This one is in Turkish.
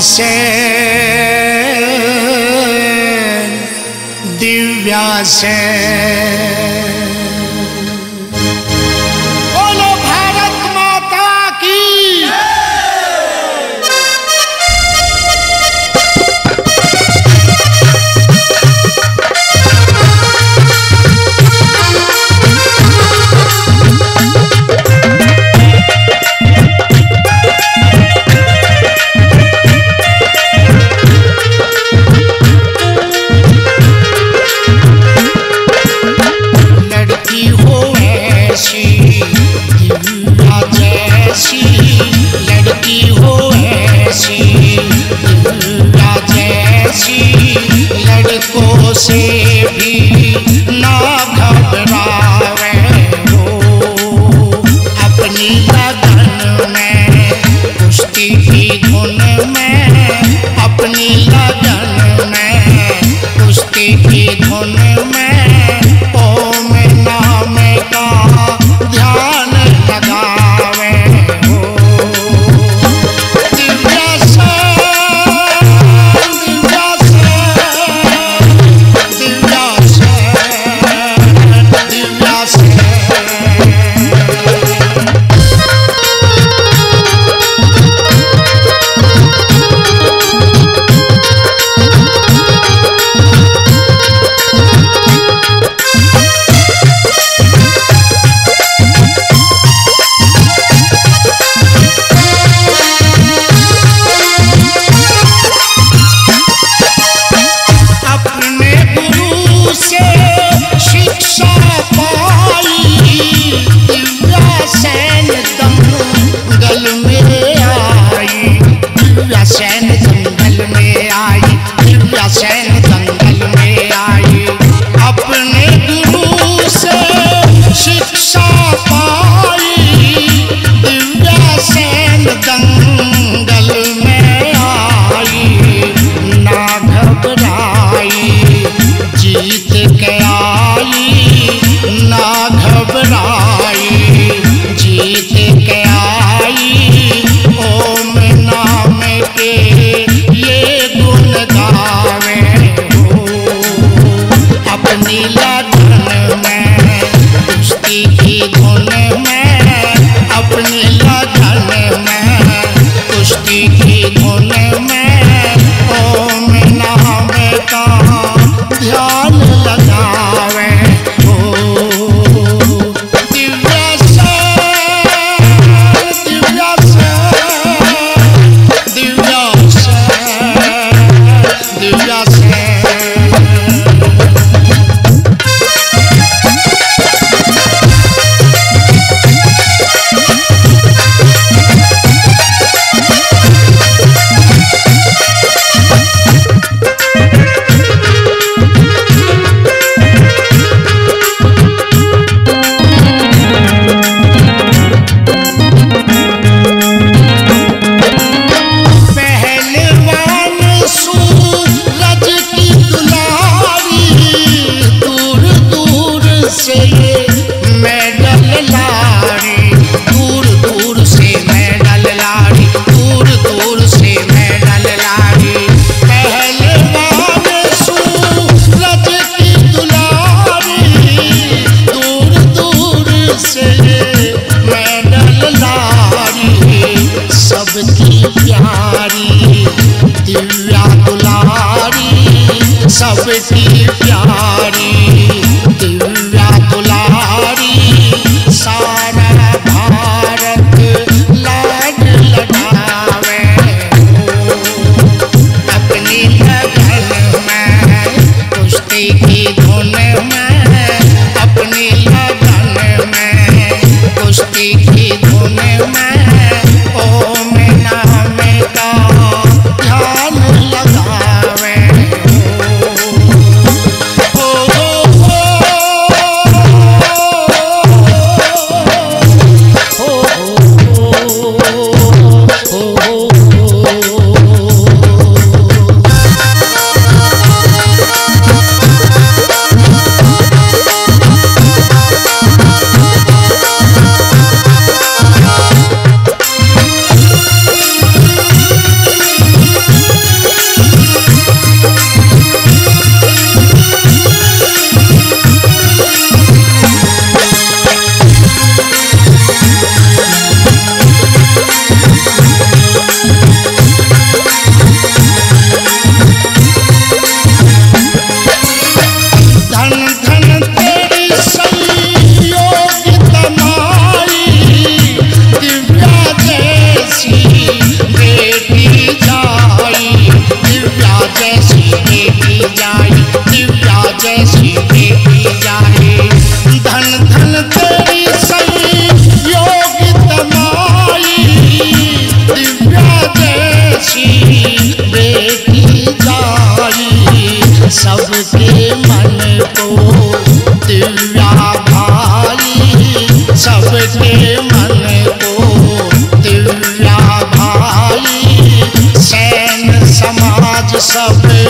सेन Divya South Bay.